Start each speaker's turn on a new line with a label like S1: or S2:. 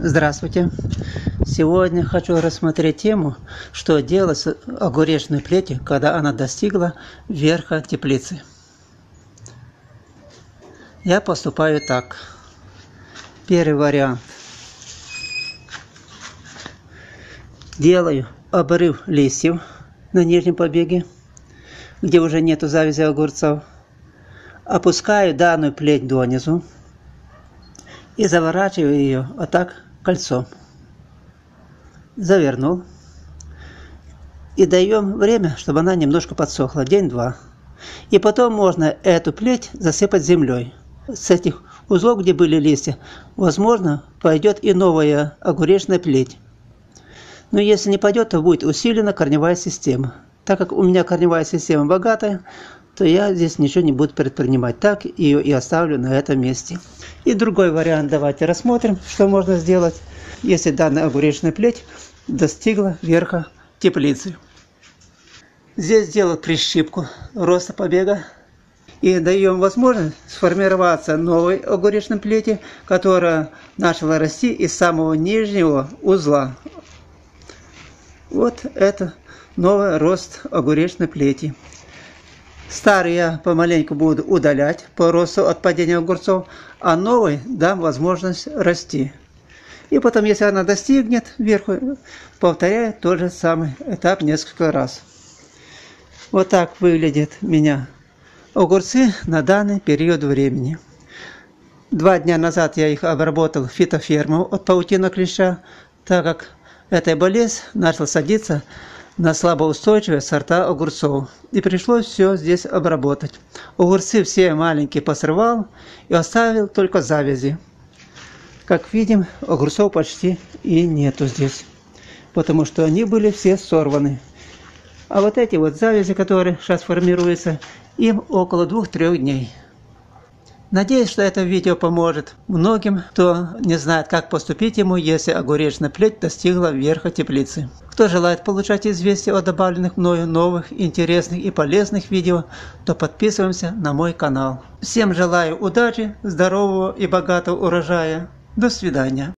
S1: Здравствуйте! Сегодня хочу рассмотреть тему, что делать с огуречной плетью, когда она достигла верха теплицы. Я поступаю так. Первый вариант. Делаю обрыв листьев на нижнем побеге, где уже нету завязи огурцов. Опускаю данную плеть донизу и заворачиваю ее вот так кольцом. Завернул. И даем время, чтобы она немножко подсохла, день-два. И потом можно эту плеть засыпать землей. С этих узлов, где были листья, возможно, пойдет и новая огуречная плеть. Но если не пойдет, то будет усилена корневая система. Так как у меня корневая система богатая, то я здесь ничего не буду предпринимать. Так ее и оставлю на этом месте. И другой вариант давайте рассмотрим, что можно сделать, если данная огуречная плеть достигла верха теплицы. Здесь делают прищипку роста побега и даем возможность сформироваться новой огуречной плети, которая начала расти из самого нижнего узла. Вот это новый рост огуречной плети. Старый я помаленьку буду удалять по росту от падения огурцов, а новый дам возможность расти. И потом, если она достигнет вверху, повторяю тот же самый этап несколько раз. Вот так выглядит меня огурцы на данный период времени. Два дня назад я их обработал фитофермом от паутина клеща, так как эта болезнь начала садиться на слабоустойчивые сорта огурцов. И пришлось все здесь обработать. Огурцы все маленькие посрывал и оставил только завязи. Как видим, огурцов почти и нету здесь, потому что они были все сорваны. А вот эти вот завязи, которые сейчас формируются, им около двух-трех дней. Надеюсь, что это видео поможет многим, кто не знает, как поступить ему, если огуречная плеть достигла верха теплицы. Кто желает получать известия о добавленных мною новых, интересных и полезных видео, то подписываемся на мой канал. Всем желаю удачи, здорового и богатого урожая. До свидания.